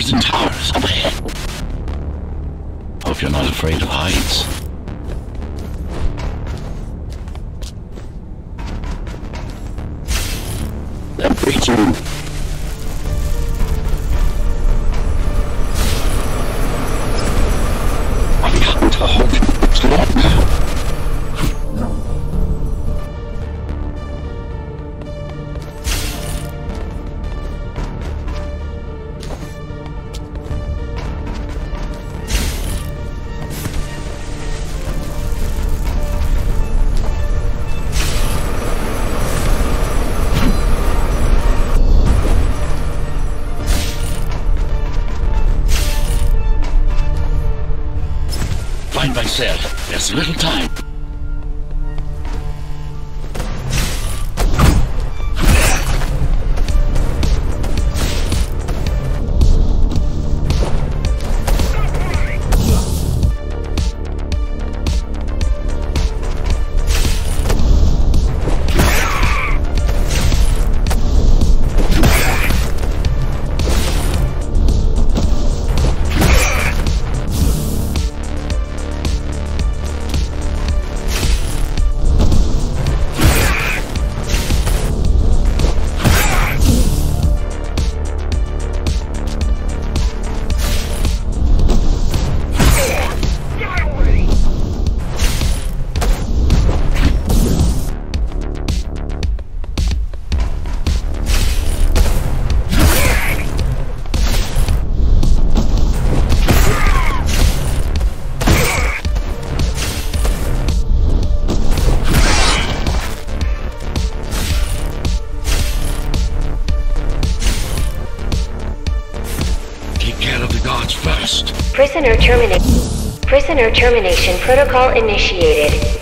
towers up ahead. Hope you're not afraid of heights. They're. My. There's little time. Prisoner terminate. Prisoner termination protocol initiated.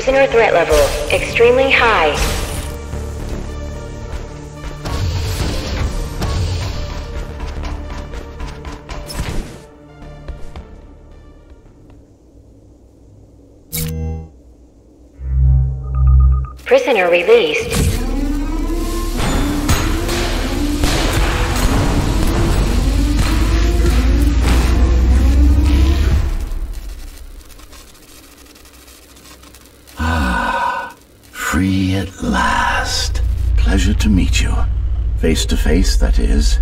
Prisoner threat level extremely high. Prisoner released. Free at last. Pleasure to meet you. Face to face, that is.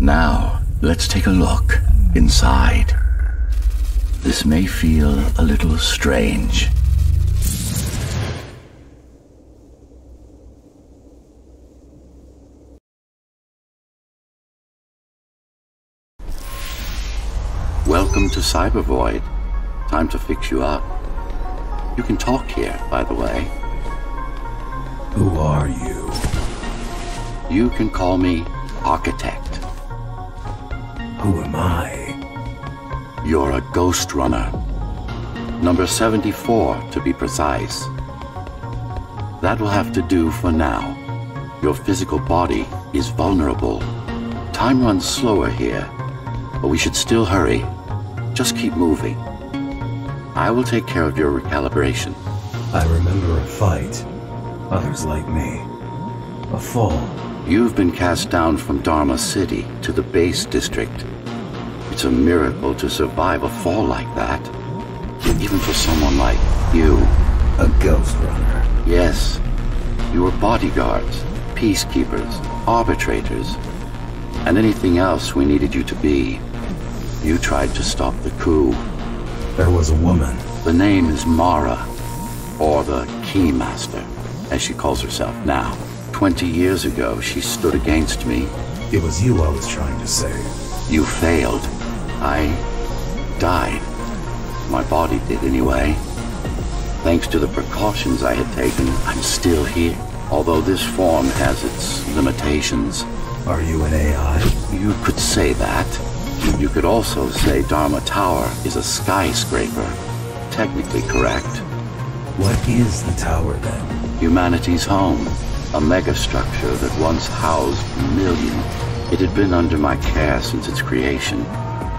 Now, let's take a look inside. This may feel a little strange. Welcome to Cybervoid. Time to fix you up. You can talk here, by the way. Who are you? You can call me Architect. Who am I? You're a ghost runner. Number 74, to be precise. That will have to do for now. Your physical body is vulnerable. Time runs slower here, but we should still hurry. Just keep moving. I will take care of your recalibration. I remember a fight. Others like me. A fall. You've been cast down from Dharma City to the base district. It's a miracle to survive a fall like that. Even for someone like you. A ghost runner. Yes. You were bodyguards, peacekeepers, arbitrators, and anything else we needed you to be. You tried to stop the coup. There was a woman. The name is Mara, or the Keymaster, as she calls herself now. Twenty years ago, she stood against me. It was you I was trying to save. You failed. I died. My body did anyway. Thanks to the precautions I had taken, I'm still here. Although this form has its limitations. Are you an AI? You could say that. You could also say Dharma Tower is a skyscraper. Technically correct. What is the tower then? Humanity's home. A megastructure that once housed millions. It had been under my care since its creation.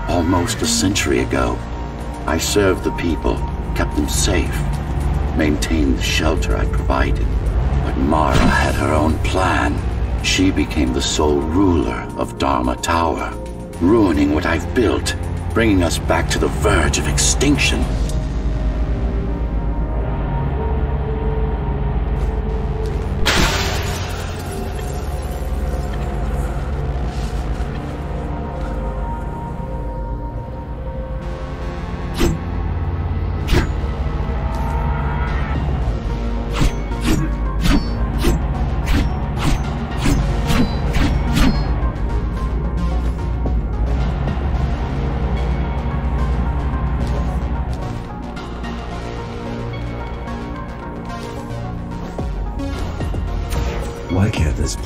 Almost a century ago. I served the people, kept them safe, maintained the shelter I provided. But Mara had her own plan. She became the sole ruler of Dharma Tower, ruining what I've built, bringing us back to the verge of extinction.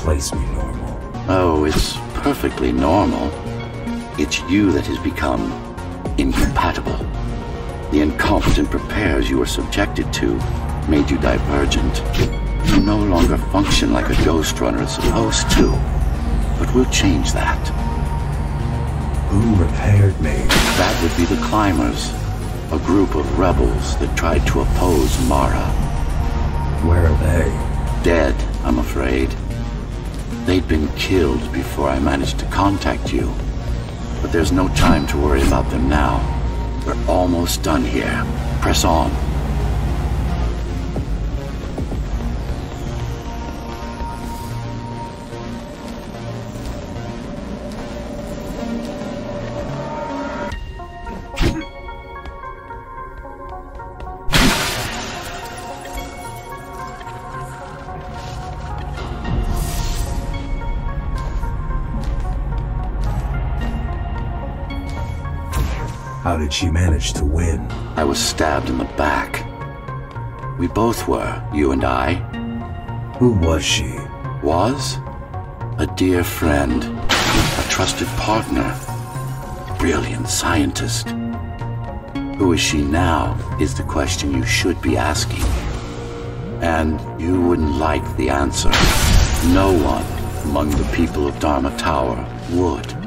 Can't this place be normal? Oh, it's perfectly normal. It's you that has become incompatible. The incompetent repairs you were subjected to made you divergent. You no longer function like a ghost runner is supposed to. But we'll change that. Who repaired me? That would be the Climbers, a group of rebels that tried to oppose Mara. Where are they? Dead, I'm afraid. They'd been killed before I managed to contact you. But there's no time to worry about them now. We're almost done here. Press on. How did she manage to win? I was stabbed in the back. We both were, you and I. Who was she? Was? A dear friend. A trusted partner. A brilliant scientist. Who is she now is the question you should be asking. And you wouldn't like the answer. No one among the people of Dharma Tower would.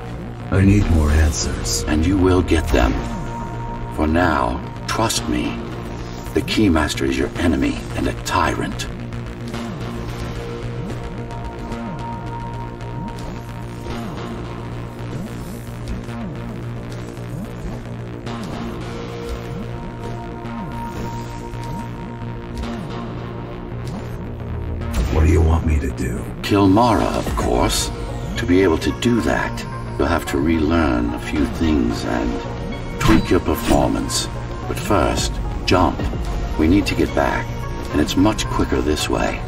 I need more answers. And you will get them. For now, trust me. The Keymaster is your enemy and a tyrant. What do you want me to do? Kill Mara, of course. To be able to do that, you'll have to relearn a few things and tweak your performance. But first, jump. We need to get back, and it's much quicker this way.